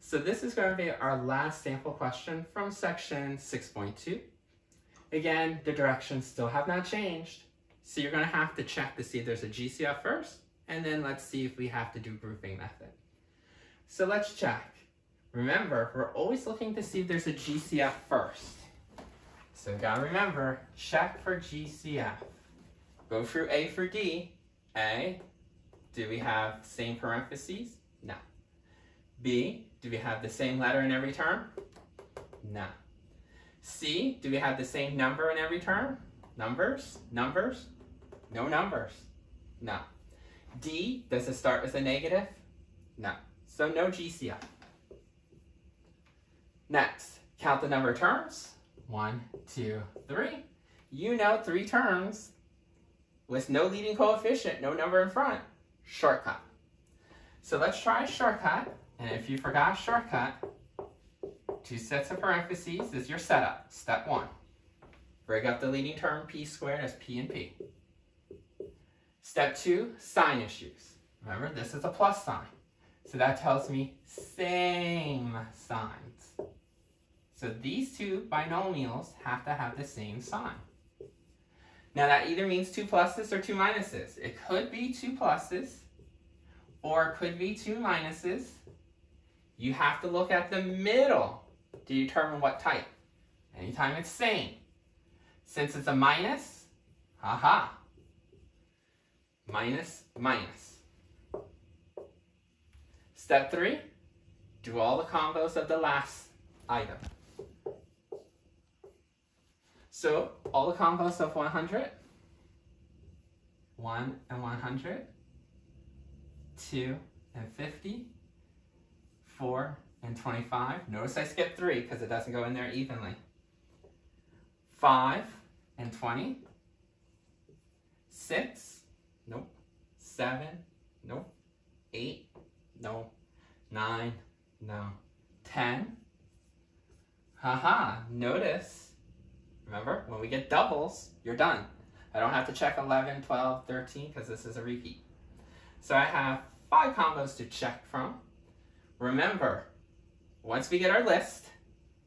So this is going to be our last sample question from section 6.2. Again, the directions still have not changed. So you're going to have to check to see if there's a GCF first, and then let's see if we have to do grouping method. So let's check. Remember, we're always looking to see if there's a GCF first. So you gotta remember, check for GCF. Go through A for D. A, do we have same parentheses? No. B, do we have the same letter in every term? No. C, do we have the same number in every term? Numbers? Numbers? No numbers. No. D, does it start with a negative? No. So no GCF. Next, count the number of terms. One, two, three. You know three terms with no leading coefficient, no number in front. Shortcut. So let's try shortcut. And if you forgot a shortcut, two sets of parentheses is your setup. Step one. Break up the leading term p squared as p and p. Step two, sign issues. Remember, this is a plus sign. So that tells me same signs. So these two binomials have to have the same sign. Now that either means two pluses or two minuses. It could be two pluses or it could be two minuses. You have to look at the middle to determine what type. Anytime it's same. Since it's a minus, haha, minus, minus. Step three, do all the combos of the last item. So all the combos of 100, 1 and 100, 2 and 50, 4 and 25. Notice I skipped 3 because it doesn't go in there evenly. 5 and 20, 6, nope, 7, nope, 8, no, 9, no, 10. Haha, notice, remember, when we get doubles, you're done. I don't have to check 11, 12, 13, because this is a repeat. So I have five combos to check from. Remember, once we get our list,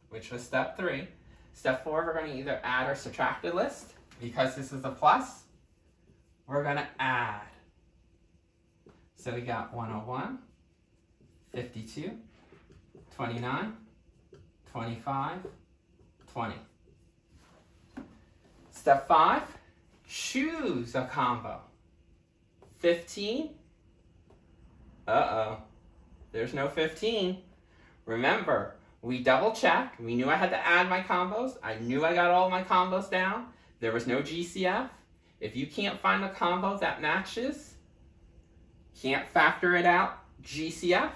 which was step three, step four, we're going to either add or subtract the list. Because this is a plus, we're going to add. So we got 101, 52, 29, 25, 20. Step five, choose a combo. 15, uh-oh, there's no 15. Remember, we double checked. We knew I had to add my combos. I knew I got all my combos down. There was no GCF. If you can't find a combo that matches, can't factor it out, GCF,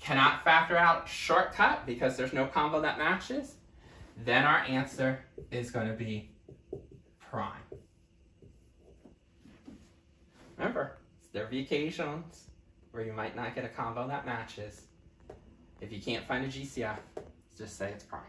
cannot factor out shortcut because there's no combo that matches, then our answer is going to be prime. Remember, will be occasions where you might not get a combo that matches. If you can't find a GCF, just say it's prime.